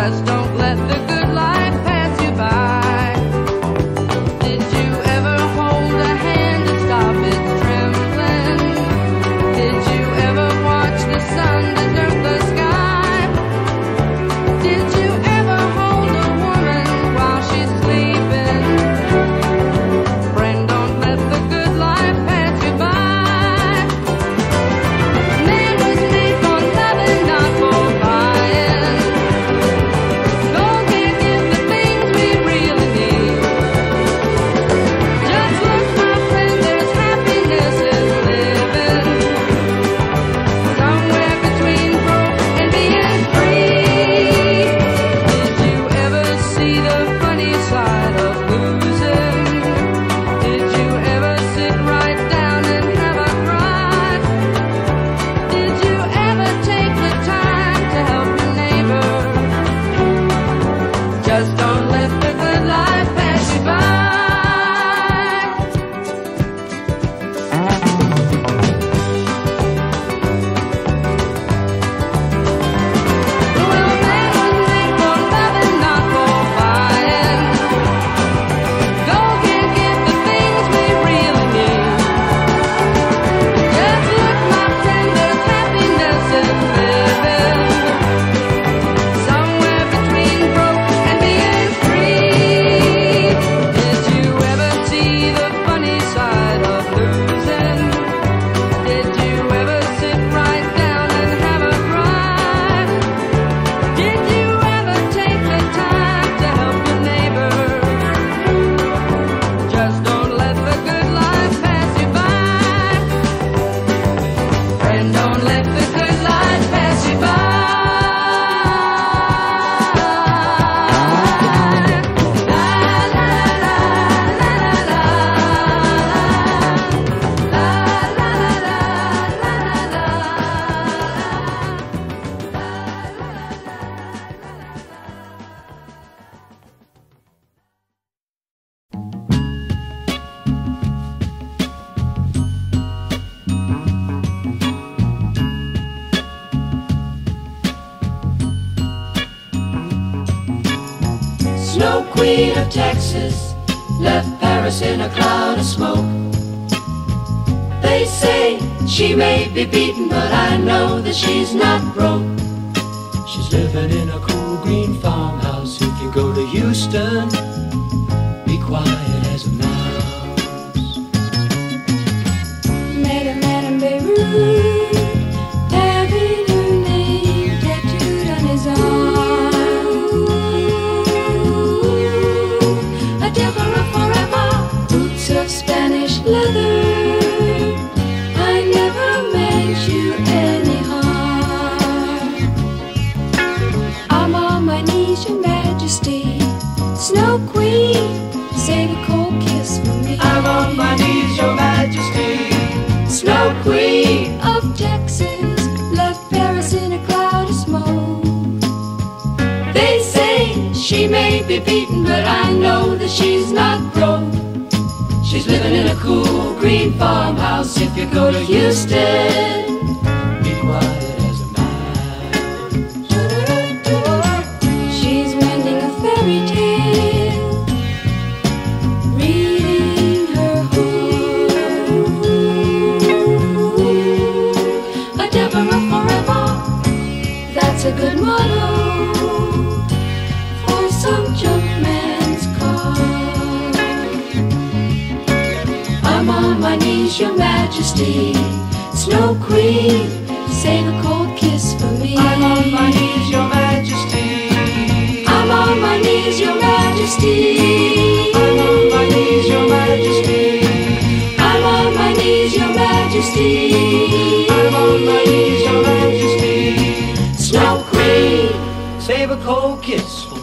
Just don't let the good Queen of Texas, left Paris in a cloud of smoke. They say she may be beaten, but I know that she's not broke. She's living in a cool green farmhouse. If you go to Houston, Of Texas left Paris in a cloud of smoke. They say she may be beaten, but I know that she's not broke. She's living in a cool green farmhouse. If you go to Houston, A forever, that's a good motto for some junkman's car. I'm on my knees, Your Majesty, Snow Queen, say the cold save a cold kiss